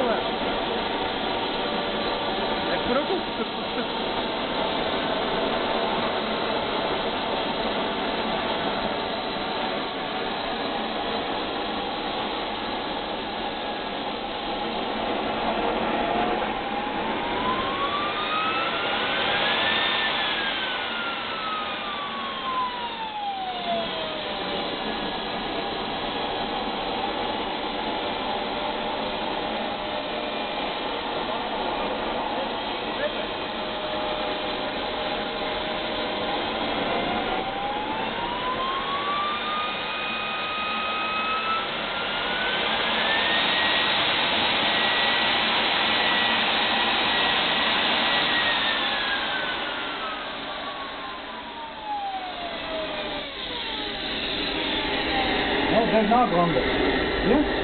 Excellent. Maintenant grande. Bien